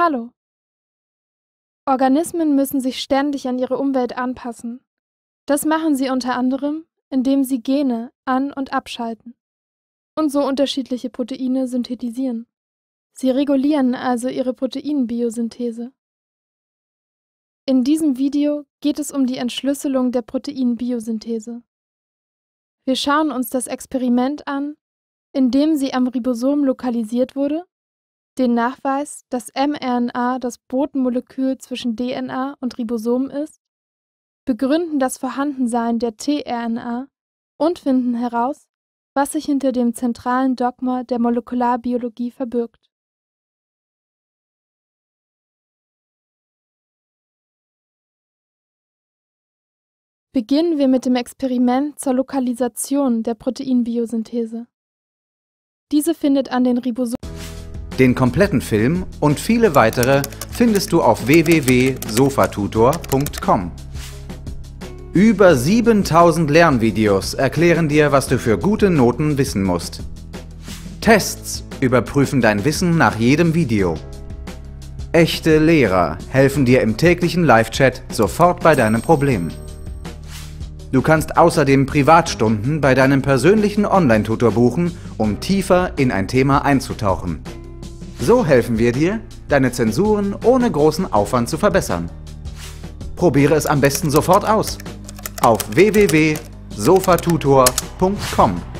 Hallo. Organismen müssen sich ständig an ihre Umwelt anpassen. Das machen sie unter anderem, indem sie Gene an- und abschalten und so unterschiedliche Proteine synthetisieren. Sie regulieren also ihre Proteinbiosynthese. In diesem Video geht es um die Entschlüsselung der Proteinbiosynthese. Wir schauen uns das Experiment an, in dem sie am Ribosom lokalisiert wurde den Nachweis, dass mRNA das Botenmolekül zwischen DNA und Ribosom ist, begründen das Vorhandensein der tRNA und finden heraus, was sich hinter dem zentralen Dogma der Molekularbiologie verbirgt. Beginnen wir mit dem Experiment zur Lokalisation der Proteinbiosynthese. Diese findet an den Ribosomen den kompletten Film und viele weitere findest du auf www.sofatutor.com. Über 7000 Lernvideos erklären dir, was du für gute Noten wissen musst. Tests überprüfen dein Wissen nach jedem Video. Echte Lehrer helfen dir im täglichen Live-Chat sofort bei deinem Problem. Du kannst außerdem Privatstunden bei deinem persönlichen Online-Tutor buchen, um tiefer in ein Thema einzutauchen. So helfen wir dir, deine Zensuren ohne großen Aufwand zu verbessern. Probiere es am besten sofort aus auf www.sofatutor.com.